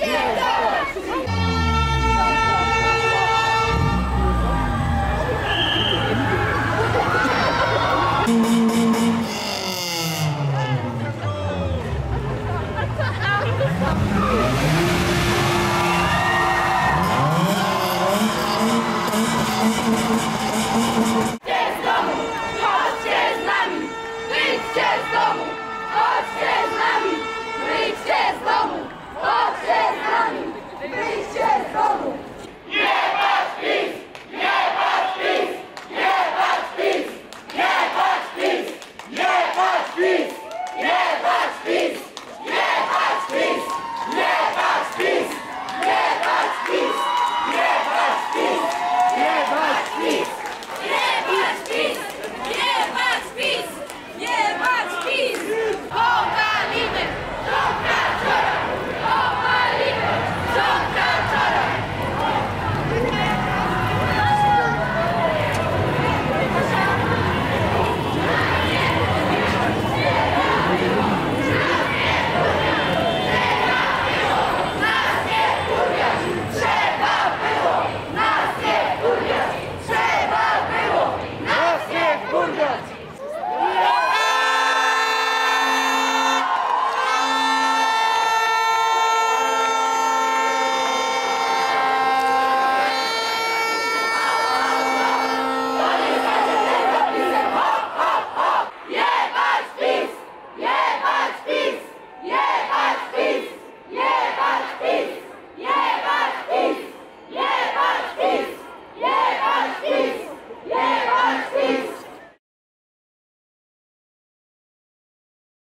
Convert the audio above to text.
Yeah.